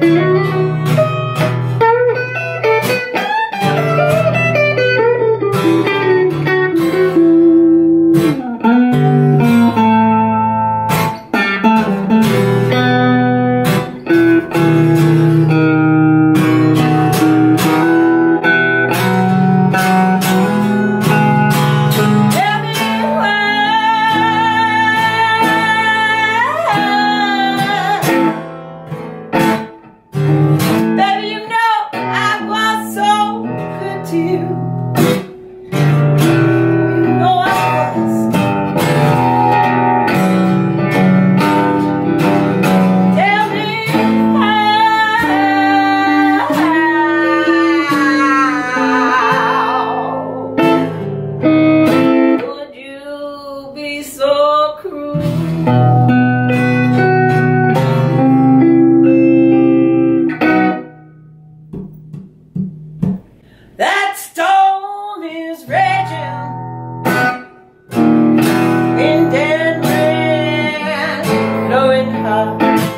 That Bye.